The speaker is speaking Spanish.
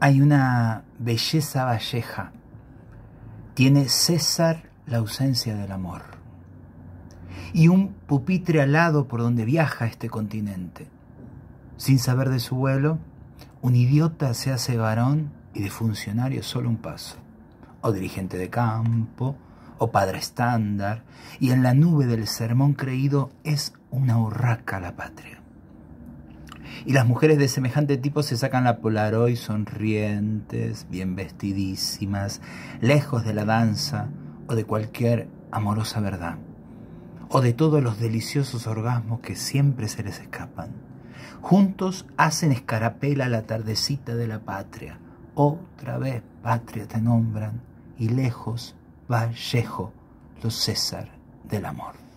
Hay una belleza valleja. Tiene César la ausencia del amor. Y un pupitre alado por donde viaja este continente. Sin saber de su vuelo, un idiota se hace varón y de funcionario solo un paso. O dirigente de campo, o padre estándar, y en la nube del sermón creído es una urraca la patria. Y las mujeres de semejante tipo se sacan la polaroid sonrientes, bien vestidísimas, lejos de la danza o de cualquier amorosa verdad, o de todos los deliciosos orgasmos que siempre se les escapan. Juntos hacen escarapela la tardecita de la patria. Otra vez patria te nombran y lejos Vallejo, los César del amor.